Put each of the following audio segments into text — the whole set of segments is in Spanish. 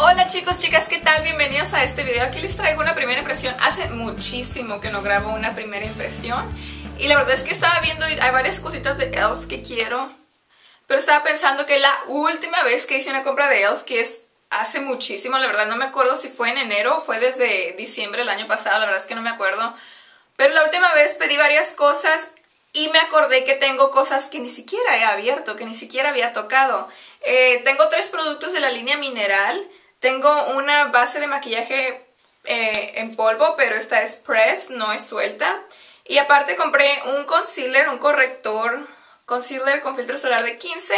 Hola chicos, chicas, ¿qué tal? Bienvenidos a este video. Aquí les traigo una primera impresión. Hace muchísimo que no grabo una primera impresión. Y la verdad es que estaba viendo, hay varias cositas de ELF que quiero. Pero estaba pensando que la última vez que hice una compra de ELF, que es hace muchísimo, la verdad no me acuerdo si fue en enero o fue desde diciembre del año pasado, la verdad es que no me acuerdo. Pero la última vez pedí varias cosas y me acordé que tengo cosas que ni siquiera he abierto, que ni siquiera había tocado. Eh, tengo tres productos de la línea mineral. Tengo una base de maquillaje eh, en polvo, pero esta es press, no es suelta. Y aparte compré un concealer, un corrector concealer con filtro solar de 15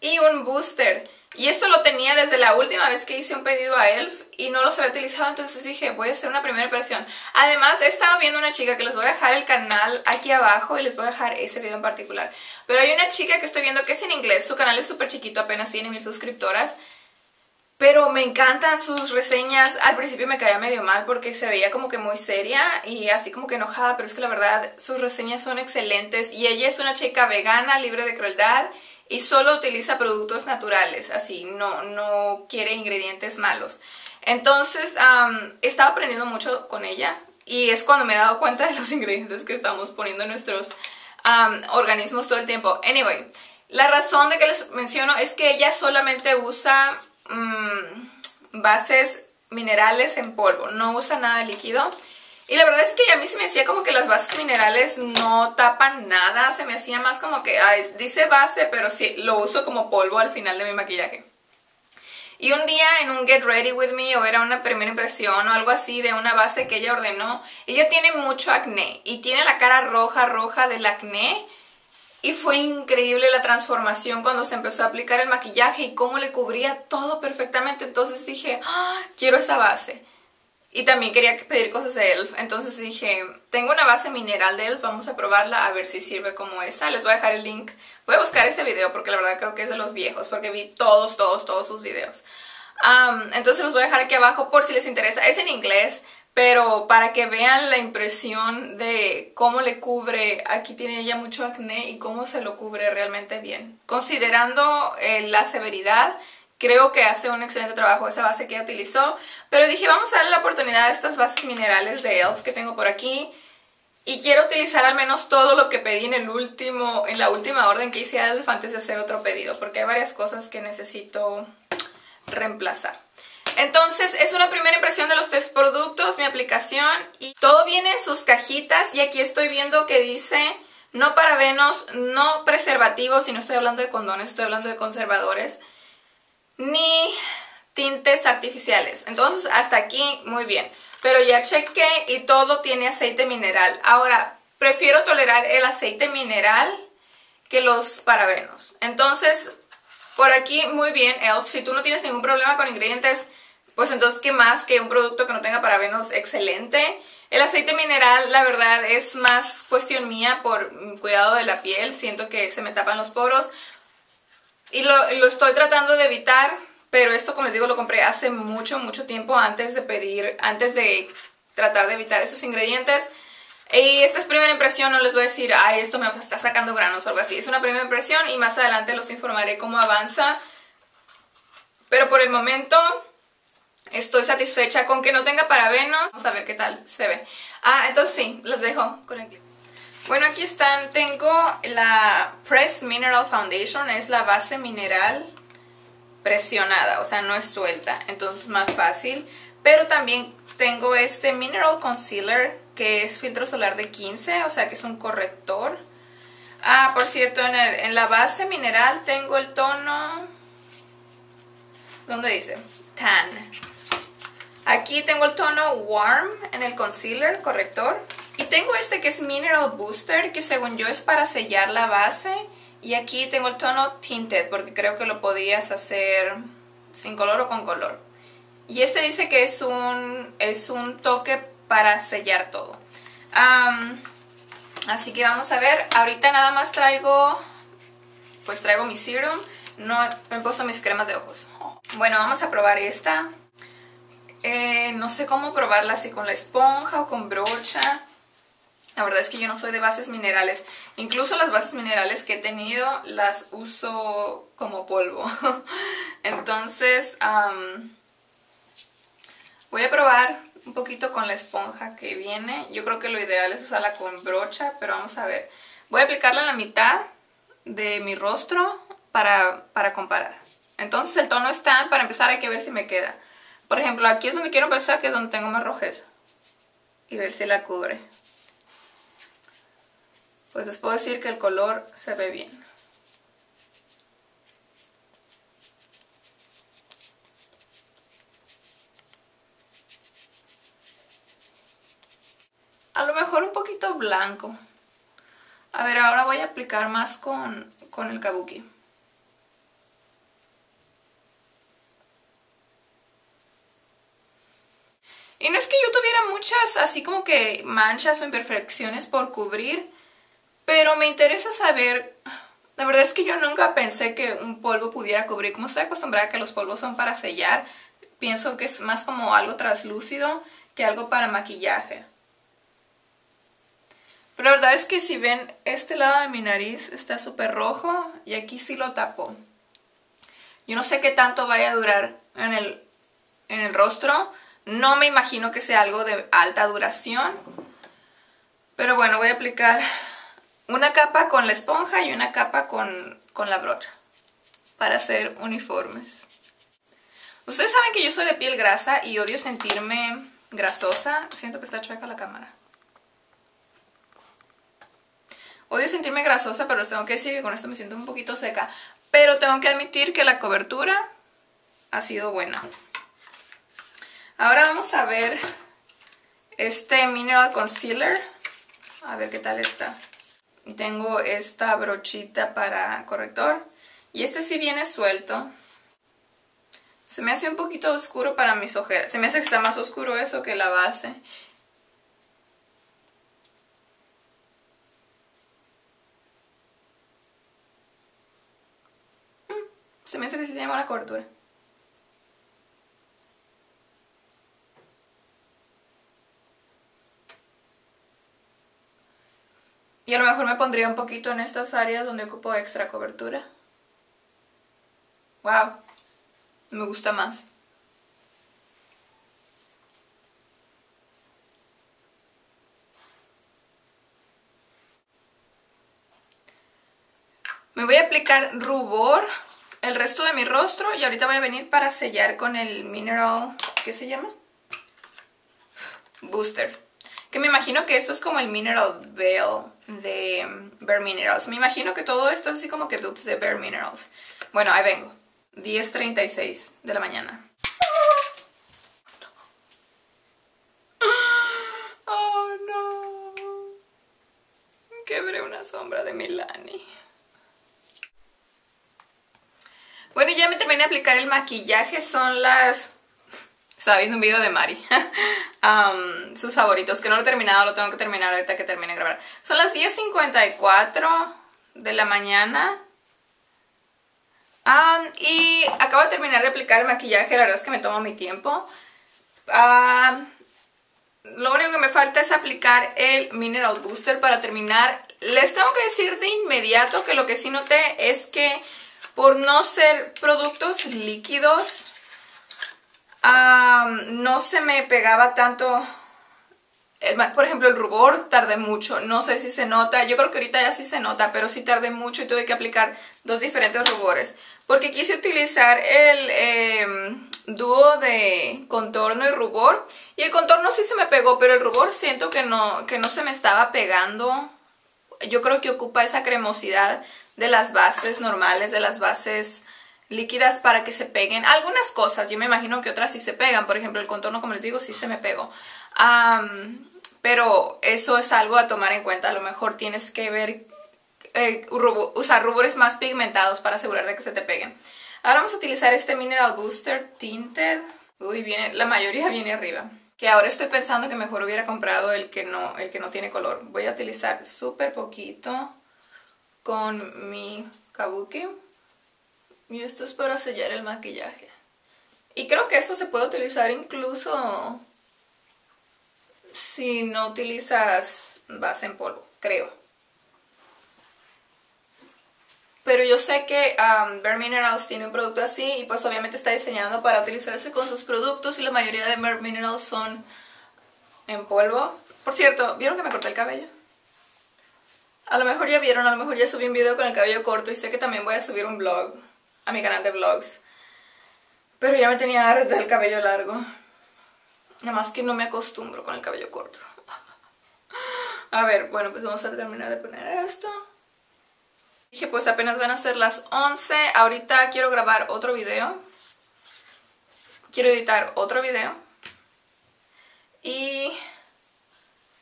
y un booster. Y esto lo tenía desde la última vez que hice un pedido a ELF y no los había utilizado, entonces dije, voy a hacer una primera impresión. Además, he estado viendo una chica que les voy a dejar el canal aquí abajo y les voy a dejar ese video en particular. Pero hay una chica que estoy viendo que es en inglés, su canal es súper chiquito, apenas tiene mil suscriptoras. Pero me encantan sus reseñas. Al principio me caía medio mal porque se veía como que muy seria y así como que enojada, pero es que la verdad sus reseñas son excelentes. Y ella es una chica vegana, libre de crueldad y solo utiliza productos naturales, así, no, no quiere ingredientes malos. Entonces, he estado aprendiendo mucho con ella y es cuando me he dado cuenta de los ingredientes que estamos poniendo en nuestros organismos todo el tiempo. Anyway, la razón de que les menciono es que ella solamente usa mm, bases minerales en polvo, no usa nada líquido. Y la verdad es que a mí se me hacía como que las bases minerales no tapan nada, se me hacía más como que, dice base, pero sí, lo uso como polvo al final de mi maquillaje. Y un día en un Get Ready With Me o era una primera impresión o algo así de una base que ella ordenó, ella tiene mucho acné y tiene la cara roja, roja del acné. Y fue increíble la transformación cuando se empezó a aplicar el maquillaje y cómo le cubría todo perfectamente. Entonces dije, ¡Ah, quiero esa base. Y también quería pedir cosas de ELF, entonces dije, tengo una base mineral de ELF, vamos a probarla a ver si sirve como esa. Les voy a dejar el link. Voy a buscar ese video porque la verdad creo que es de los viejos, porque vi todos, todos, todos sus videos. entonces los voy a dejar aquí abajo por si les interesa. Es en inglés, pero para que vean la impresión de cómo le cubre, aquí tiene ella mucho acné y cómo se lo cubre realmente bien. Considerando eh, la severidad, creo que hace un excelente trabajo esa base que ella utilizó. Pero dije, vamos a darle la oportunidad a estas bases minerales de ELF que tengo por aquí. Y quiero utilizar al menos todo lo que pedí en el último, en la última orden que hice ELF antes de hacer otro pedido. Porque hay varias cosas que necesito reemplazar. Entonces es una primera impresión de los tres productos, mi aplicación. Y todo viene en sus cajitas. Y aquí estoy viendo que dice no parabenos, no preservativos. Y no estoy hablando de condones, estoy hablando de conservadores ni tintes artificiales. Entonces hasta aquí muy bien. Pero ya chequé y todo tiene aceite mineral. Ahora, prefiero tolerar el aceite mineral que los parabenos. Entonces, por aquí muy bien, Elf. Si tú no tienes ningún problema con ingredientes, pues entonces, ¿qué más que un producto que no tenga parabenos? Excelente. El aceite mineral, la verdad, es más cuestión mía por cuidado de la piel. Siento que se me tapan los poros. Y lo, estoy tratando de evitar, pero esto, como les digo, lo compré hace mucho, mucho tiempo antes de pedir, antes de tratar de evitar esos ingredientes. Y esta es primera impresión, no les voy a decir, ay, esto me está sacando granos o algo así. Es una primera impresión y más adelante los informaré cómo avanza. Pero por el momento estoy satisfecha con que no tenga parabenos. Vamos a ver qué tal se ve. Ah, entonces sí, los dejo con el clip. Bueno, aquí están. Tengo la Press Mineral Foundation. Es la base mineral presionada, o sea, no es suelta. Entonces más fácil. Pero también tengo este Mineral Concealer, que es filtro solar de 15, o sea que es un corrector. Ah, por cierto, en, en la base mineral tengo el tono... ¿Dónde dice? Tan. Aquí tengo el tono Warm en el concealer, corrector. Y tengo este que es Mineral Booster, que según yo es para sellar la base. Y aquí tengo el tono Tinted, porque creo que lo podías hacer sin color o con color. Y este dice que es un, es un toque para sellar todo. así que vamos a ver. Ahorita nada más traigo, pues traigo mi serum. No me he puesto mis cremas de ojos. Bueno, vamos a probar esta. Eh, no sé cómo probarla, si con la esponja o con brocha. La verdad es que yo no soy de bases minerales. Incluso las bases minerales que he tenido las uso como polvo. Entonces, Voy a probar un poquito con la esponja que viene. Yo creo que lo ideal es usarla con brocha, pero vamos a ver. Voy a aplicarla en la mitad de mi rostro para, para comparar. Entonces el tono está, para empezar hay que ver si me queda. Por ejemplo, aquí es donde quiero empezar, que es donde tengo más rojez. Y ver si la cubre. Pues les puedo decir que el color se ve bien. A lo mejor un poquito blanco. A ver, ahora voy a aplicar más con, con el kabuki. Y no es que yo tuviera muchas así como que manchas o imperfecciones por cubrir, pero me interesa saber, la verdad es que yo nunca pensé que un polvo pudiera cubrir, como estoy acostumbrada a que los polvos son para sellar, pienso que es más como algo translúcido que algo para maquillaje. Pero la verdad es que si ven, este lado de mi nariz está súper rojo y aquí sí lo tapo. Yo no sé qué tanto vaya a durar en el, en el rostro, no me imagino que sea algo de alta duración. Pero bueno, voy a aplicar una capa con la esponja y una capa con, la brocha para hacer uniformes. Ustedes saben que yo soy de piel grasa y odio sentirme grasosa. Siento que está chueca la cámara. Odio sentirme grasosa, pero les tengo que decir que con esto me siento un poquito seca. Pero tengo que admitir que la cobertura ha sido buena. Ahora vamos a ver este Mineral Concealer. A ver qué tal está. Y tengo esta brochita para corrector. Y este sí viene suelto. Se me hace un poquito oscuro para mis ojeras. Se me hace que está más oscuro eso que la base. Mm, se me hace que sí tiene buena cobertura. Y a lo mejor me pondría un poquito en estas áreas donde ocupo extra cobertura. ¡Wow! Me gusta más. Me voy a aplicar rubor el resto de mi rostro y ahorita voy a venir para sellar con el Mineral, ¿qué se llama? Booster. Que me imagino que esto es como el Mineral Veil de mm, Bare Minerals. Me imagino que todo esto es así como que dupes de Bare Minerals. Bueno, ahí vengo. 10.36 de la mañana. Oh no. Quebré una sombra de Milani. Bueno, ya me terminé de aplicar el maquillaje. Son las estaba viendo un video de Mari. sus favoritos, que no lo he terminado, lo tengo que terminar ahorita que termine de grabar. Son las 10.54 de la mañana. y acabo de terminar de aplicar el maquillaje, la verdad es que me tomo mi tiempo. lo único que me falta es aplicar el Mineral Booster para terminar. Les tengo que decir de inmediato que lo que sí noté es que por no ser productos líquidos, no se me pegaba tanto, por ejemplo el rubor tardé mucho, no sé si se nota, yo creo que ahorita ya sí se nota, pero sí tardé mucho y tuve que aplicar dos diferentes rubores, porque quise utilizar el em, dúo de contorno y rubor, y el contorno sí se me pegó, pero el rubor siento que no, que no se me estaba pegando, yo creo que ocupa esa cremosidad de las bases normales, de las bases líquidas para que se peguen. Algunas cosas, yo me imagino que otras sí se pegan. Por ejemplo, el contorno, como les digo, sí se me pegó. pero eso es algo a tomar en cuenta. A lo mejor tienes que ver, eh, usar rubores más pigmentados para asegurar de que se te peguen. Ahora vamos a utilizar este Mineral Booster Tinted. Uy, viene, la mayoría viene arriba. Que ahora estoy pensando que mejor hubiera comprado el que no, el que no tiene color. Voy a utilizar súper poquito con mi Kabuki. Y esto es para sellar el maquillaje. Y creo que esto se puede utilizar incluso si no utilizas base en polvo, creo. Pero yo sé que um, Bare Minerals tiene un producto así y pues obviamente está diseñado para utilizarse con sus productos y la mayoría de Bare Minerals son en polvo. Por cierto, ¿vieron que me corté el cabello? A lo mejor ya vieron, a lo mejor ya subí un video con el cabello corto y sé que también voy a subir un vlog a mi canal de vlogs. Pero ya me tenía harta el cabello largo. Nada más que no me acostumbro con el cabello corto. A ver, bueno, pues vamos a terminar de poner esto. Dije, pues apenas van a ser las 11. Ahorita quiero grabar otro video. Quiero editar otro video. Y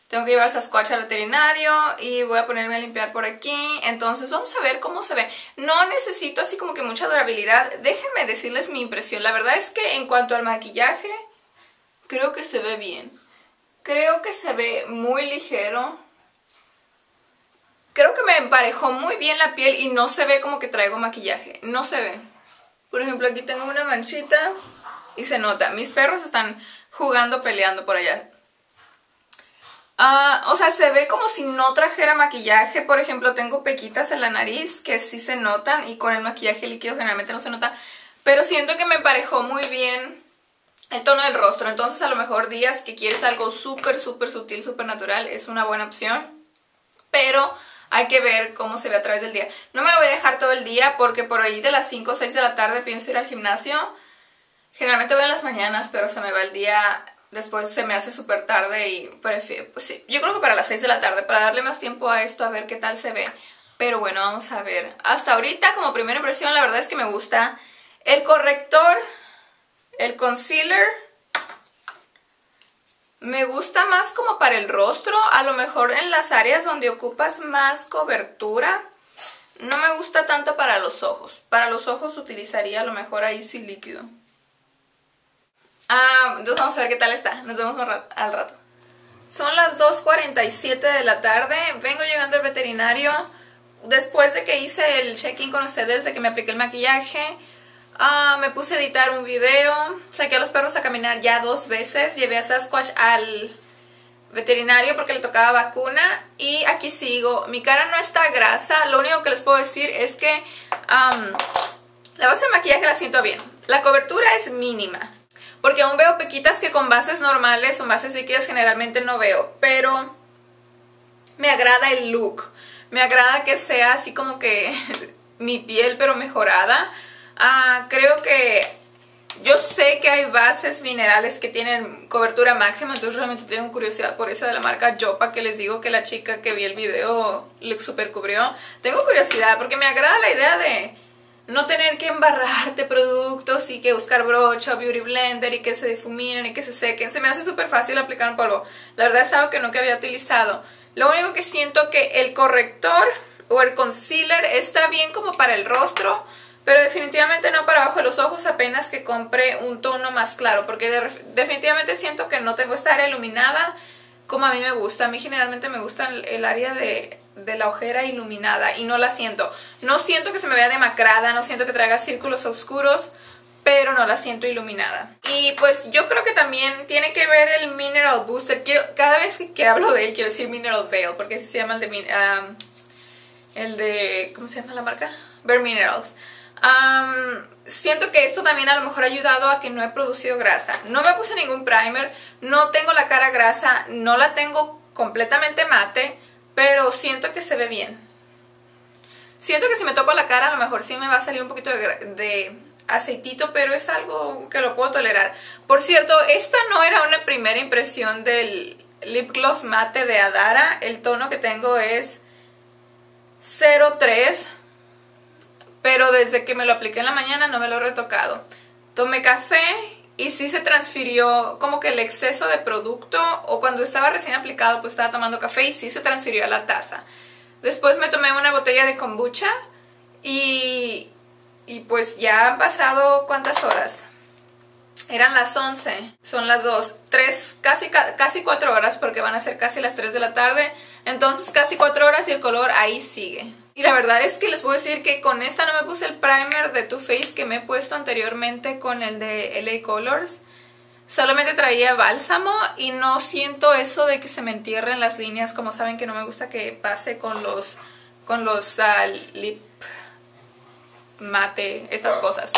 tengo que llevar Sasquatch al veterinario y voy a ponerme a limpiar por aquí. Entonces vamos a ver cómo se ve. No necesito así como que mucha durabilidad. Déjenme decirles mi impresión. La verdad es que en cuanto al maquillaje, creo que se ve bien. Creo que se ve muy ligero creo que me emparejó muy bien la piel y no se ve como que traigo maquillaje. No se ve. Por ejemplo, aquí tengo una manchita y se nota. Mis perros están jugando, peleando por allá. Ah, o sea, se ve como si no trajera maquillaje. Por ejemplo, tengo pequitas en la nariz que sí se notan y con el maquillaje líquido generalmente no se nota. Pero siento que me emparejó muy bien el tono del rostro. Entonces, a lo mejor días que quieres algo súper, súper sutil, súper natural, es una buena opción. Pero hay que ver cómo se ve a través del día. No me lo voy a dejar todo el día porque por ahí de las 5 o 6 de la tarde pienso ir al gimnasio. Generalmente voy en las mañanas, pero se me va el día, después se me hace súper tarde y prefiero, pues sí, yo creo que para las 6 de la tarde, para darle más tiempo a esto, a ver qué tal se ve. Pero bueno, vamos a ver. Hasta ahorita, como primera impresión, la verdad es que me gusta el corrector, el concealer me gusta más como para el rostro, a lo mejor en las áreas donde ocupas más cobertura. No me gusta tanto para los ojos. Para los ojos utilizaría a lo mejor ahí sí líquido. Ah, entonces vamos a ver qué tal está. Nos vemos al rato. Son las 2.47 de la tarde. Vengo llegando al veterinario. Después de que hice el check-in con ustedes, de que me apliqué el maquillaje, Ah, me puse a editar un video, saqué a los perros a caminar ya dos veces, llevé a Sasquatch al veterinario porque le tocaba vacuna y aquí sigo. Mi cara no está grasa, lo único que les puedo decir es que la base de maquillaje la siento bien. La cobertura es mínima, porque aún veo pequitas que con bases normales o bases líquidas generalmente no veo, pero me agrada el look. Me agrada que sea así como que mi piel pero mejorada. Ah, creo que yo sé que hay bases minerales que tienen cobertura máxima, entonces realmente tengo curiosidad por esa de la marca Jopa, que les digo que la chica que vi el video le super cubrió. Tengo curiosidad porque me agrada la idea de no tener que embarrarte productos y que buscar brocha beauty blender y que se difuminen y que se sequen. Se me hace súper fácil aplicar un polvo. La verdad es algo que nunca había utilizado. Lo único que siento que el corrector o el concealer está bien como para el rostro, pero definitivamente no para abajo de los ojos apenas que compre un tono más claro, porque definitivamente siento que no tengo esta área iluminada como a mí me gusta. A mí generalmente me gusta el, área de, de, la ojera iluminada y no la siento. No siento que se me vea demacrada, no siento que traiga círculos oscuros, pero no la siento iluminada. Y pues yo creo que también tiene que ver el Mineral Booster. Quiero, cada vez que, hablo de él quiero decir Mineral Veil, porque así se llama el de... Um, el de... ¿Cómo se llama la marca? Bare Minerals siento que esto también a lo mejor ha ayudado a que no he producido grasa. No me puse ningún primer, no tengo la cara grasa, no la tengo completamente mate, pero siento que se ve bien. Siento que si me toco la cara a lo mejor sí me va a salir un poquito de, de aceitito, pero es algo que lo puedo tolerar. Por cierto, esta no era una primera impresión del lip gloss mate de Adara. El tono que tengo es 03 pero desde que me lo apliqué en la mañana no me lo he retocado. Tomé café y sí se transfirió como que el exceso de producto o cuando estaba recién aplicado pues estaba tomando café y sí se transfirió a la taza. Después me tomé una botella de kombucha y, y pues ya han pasado cuántas horas. Eran las 11, son las 2, 3, casi, casi 4 horas porque van a ser casi las 3 de la tarde. Entonces casi 4 horas y el color ahí sigue. Y la verdad es que les puedo decir que con esta no me puse el primer de Too Faced que me he puesto anteriormente con el de LA Colors. Solamente traía bálsamo y no siento eso de que se me entierren las líneas. Como saben que no me gusta que pase con los, con los ah, lip mate, estas cosas.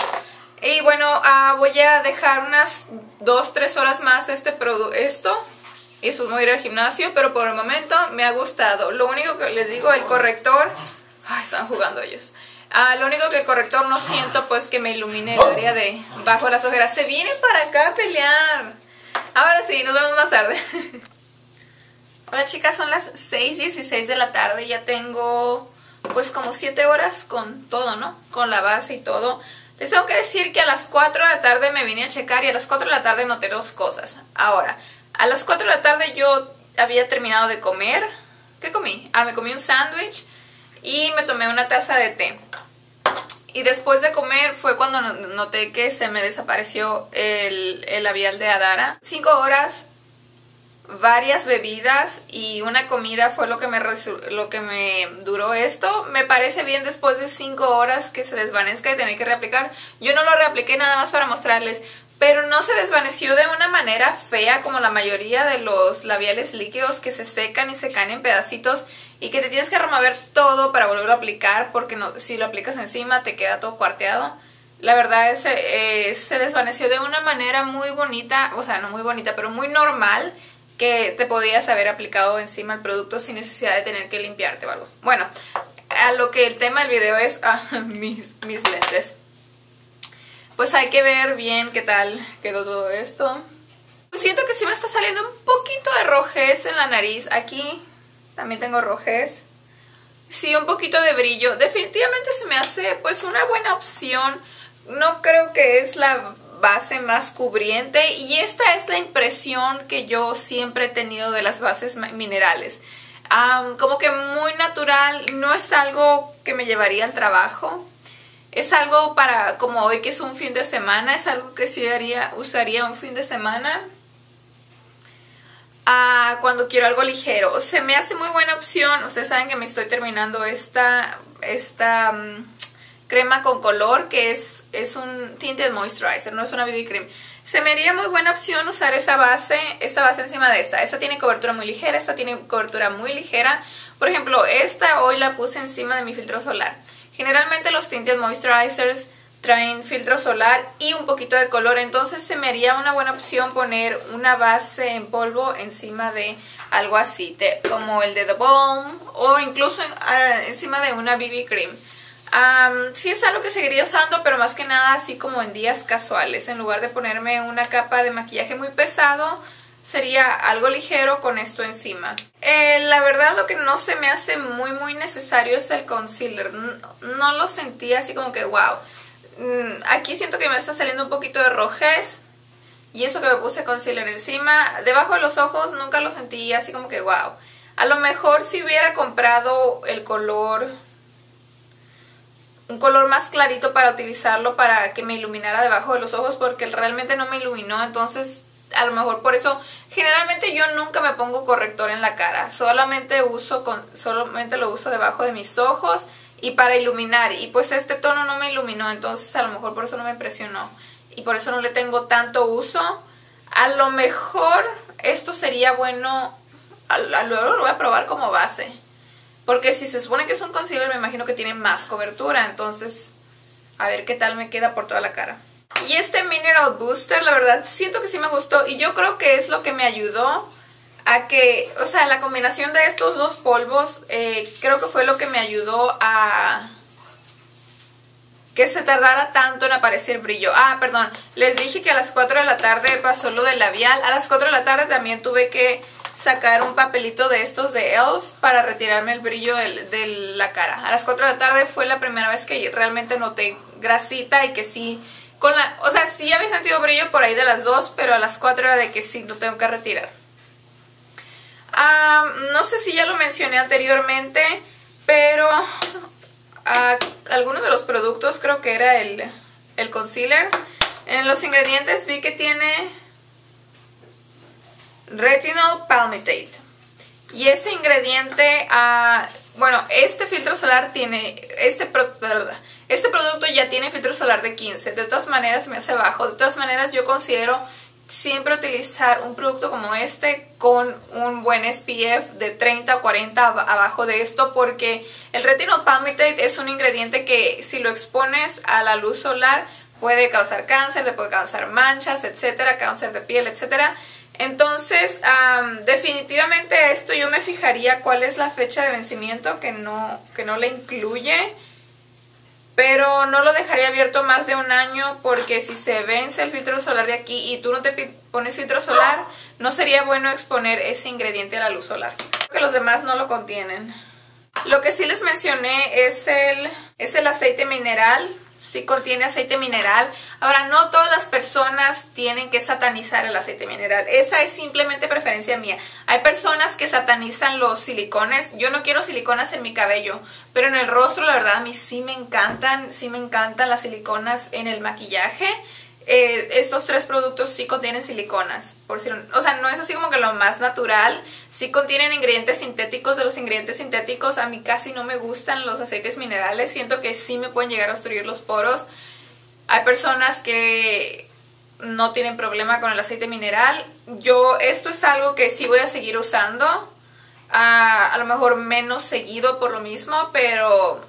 Y bueno, ah, voy a dejar unas 2-3 horas más este esto. Y después voy a ir al gimnasio, pero por el momento me ha gustado. Lo único que les digo, el corrector... Ay, están jugando ellos. Ah, lo único que el corrector no siento pues que me ilumine el área de bajo las ojeras. Se vienen para acá a pelear. Ahora sí, nos vemos más tarde. Hola chicas, son las 6.16 de la tarde. Ya tengo pues como 7 horas con todo, ¿no? Con la base y todo. Les tengo que decir que a las 4 de la tarde me vine a checar y a las 4 de la tarde noté dos cosas. Ahora, a las 4 de la tarde yo había terminado de comer. ¿Qué comí? Ah, me comí un sándwich y me tomé una taza de té. Y después de comer fue cuando noté que se me desapareció el, el labial de Adara. Cinco horas, varias bebidas y una comida fue lo que, me lo que me duró esto. Me parece bien después de cinco horas que se desvanezca y tener que reaplicar. Yo no lo reapliqué nada más para mostrarles, pero no se desvaneció de una manera fea como la mayoría de los labiales líquidos que se secan y se caen en pedacitos y que te tienes que remover todo para volverlo a aplicar porque no, si lo aplicas encima te queda todo cuarteado. La verdad es eh, se desvaneció de una manera muy bonita, o sea, no muy bonita, pero muy normal que te podías haber aplicado encima el producto sin necesidad de tener que limpiarte o algo. Bueno, a lo que el tema del video es ah, mis, mis lentes pues hay que ver bien qué tal quedó todo esto. Siento que sí me está saliendo un poquito de rojez en la nariz. Aquí también tengo rojez. Sí, un poquito de brillo. Definitivamente se me hace pues una buena opción. No creo que es la base más cubriente y esta es la impresión que yo siempre he tenido de las bases minerales. como que muy natural, no es algo que me llevaría al trabajo. Es algo para, como hoy que es un fin de semana, es algo que sí haría, usaría un fin de semana. Ah, cuando quiero algo ligero. Se me hace muy buena opción. Ustedes saben que me estoy terminando esta, esta mm, crema con color que es, es un tinted moisturizer, no es una BB cream. Se me haría muy buena opción usar esa base, esta base encima de esta. Esta tiene cobertura muy ligera, esta tiene cobertura muy ligera. Por ejemplo, esta hoy la puse encima de mi filtro solar. Generalmente los tinted moisturizers traen filtro solar y un poquito de color, entonces se me haría una buena opción poner una base en polvo encima de algo así, como el de The Balm o incluso ah, encima de una BB Cream. sí es algo que seguiría usando, pero más que nada así como en días casuales, en lugar de ponerme una capa de maquillaje muy pesado, sería algo ligero con esto encima. Eh, la verdad lo que no se me hace muy muy necesario es el concealer. No, lo sentí así como que wow. Mm, aquí siento que me está saliendo un poquito de rojez. Y eso que me puse concealer encima. Debajo de los ojos nunca lo sentí así como que wow. A lo mejor si hubiera comprado el color... Un color más clarito para utilizarlo para que me iluminara debajo de los ojos porque realmente no me iluminó. Entonces a lo mejor por eso generalmente yo nunca me pongo corrector en la cara solamente uso con solamente lo uso debajo de mis ojos y para iluminar y pues este tono no me iluminó entonces a lo mejor por eso no me impresionó y por eso no le tengo tanto uso. A lo mejor esto sería bueno luego lo voy a probar como base porque si se supone que es un concealer me imagino que tiene más cobertura entonces a ver qué tal me queda por toda la cara y este Mineral Booster, la verdad, siento que sí me gustó. Y yo creo que es lo que me ayudó a que, o sea, la combinación de estos dos polvos, eh, creo que fue lo que me ayudó a que se tardara tanto en aparecer brillo. Ah, perdón, les dije que a las 4 de la tarde pasó lo del labial. A las 4 de la tarde también tuve que sacar un papelito de estos de ELF para retirarme el brillo de, de la cara. A las 4 de la tarde fue la primera vez que realmente noté grasita y que sí con la, o sea, sí había sentido brillo por ahí de las dos, pero a las cuatro era de que sí, lo tengo que retirar. Ah, no sé si ya lo mencioné anteriormente, pero ah, algunos de los productos, creo que era el, el concealer, en los ingredientes vi que tiene retinol palmitate. Y ese ingrediente, uh, bueno, este filtro solar tiene, este, este producto ya tiene filtro solar de 15. De todas maneras me hace bajo. De todas maneras yo considero siempre utilizar un producto como este con un buen SPF de 30 o 40 abajo de esto porque el retinol palmitate es un ingrediente que si lo expones a la luz solar puede causar cáncer, le puede causar manchas, etcétera, cáncer de piel, etcétera. Entonces, definitivamente esto yo me fijaría cuál es la fecha de vencimiento que no, que no le incluye pero no lo dejaría abierto más de un año porque si se vence el filtro solar de aquí y tú no te pones filtro solar, no sería bueno exponer ese ingrediente a la luz solar. que los demás no lo contienen. Lo que sí les mencioné es el, es el aceite mineral sí contiene aceite mineral. Ahora, no todas las personas tienen que satanizar el aceite mineral. Esa es simplemente preferencia mía. Hay personas que satanizan los silicones. Yo no quiero siliconas en mi cabello, pero en el rostro, la verdad, a mí sí me encantan, sí me encantan las siliconas en el maquillaje. Eh, estos tres productos sí contienen siliconas. Por si, o sea, no es así como que lo más natural. Sí contienen ingredientes sintéticos. De los ingredientes sintéticos a mí casi no me gustan los aceites minerales. Siento que sí me pueden llegar a obstruir los poros. Hay personas que no tienen problema con el aceite mineral. Yo, esto es algo que sí voy a seguir usando. a lo mejor menos seguido por lo mismo, pero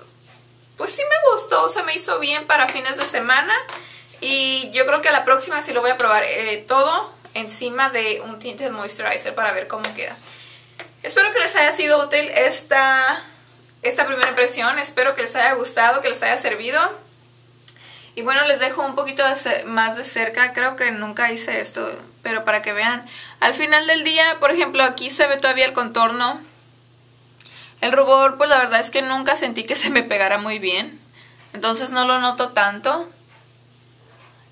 pues sí me gustó. O sea, me hizo bien para fines de semana. Y yo creo que a la próxima sí lo voy a probar eh, todo encima de un tinted moisturizer para ver cómo queda. Espero que les haya sido útil esta, esta primera impresión. Espero que les haya gustado, que les haya servido. Y bueno, les dejo un poquito más de cerca. Creo que nunca hice esto, pero para que vean. Al final del día, por ejemplo, aquí se ve todavía el contorno. El rubor, pues la verdad es que nunca sentí que se me pegara muy bien. Entonces no lo noto tanto.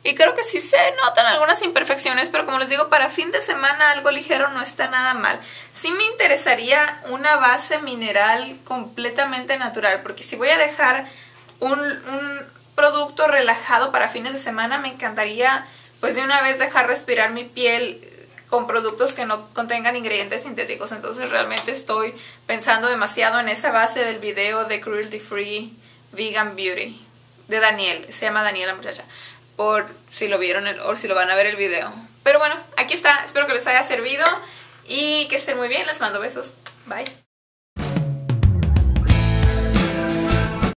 Y creo que sí se notan algunas imperfecciones, pero como les digo, para fin de semana algo ligero no está nada mal. Sí me interesaría una base mineral completamente natural, porque si voy a dejar un, producto relajado para fines de semana, me encantaría pues de una vez dejar respirar mi piel con productos que no contengan ingredientes sintéticos. Entonces realmente estoy pensando demasiado en esa base del video de Cruelty Free Vegan Beauty de Daniel. Se llama Daniel la muchacha por si lo vieron o si lo van a ver el video. Pero bueno, aquí está. Espero que les haya servido y que estén muy bien. Les mando besos. Bye.